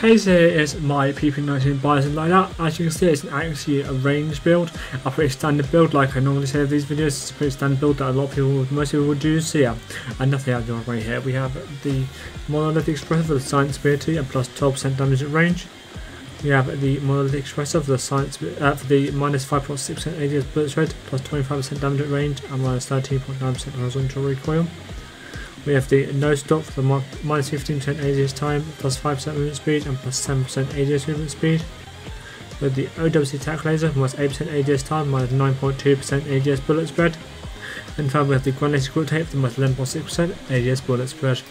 case here is my PP19 Bizon that. As you can see it's actually a range build, a pretty standard build like I normally say in these videos. It's a pretty standard build that a lot of people, most people would use. So yeah, and nothing out of the way here. We have the Monolithic Suppressor for the Science Ability and plus 12% damage at range. We have the Monolithic Suppressor for the science uh, for the minus 5.6% ADS bullet spread, plus 25% damage at range, and minus 13.9% horizontal recoil. We have the no stock for the minus 15% ADS time, plus 5% movement speed, and plus 7% ADS movement speed. With the OWC attack laser, minus 8% ADS time, minus 9.2% ADS bullet spread. And finally we have the granulated grip tape the minus 11.6% ADS bullet spread.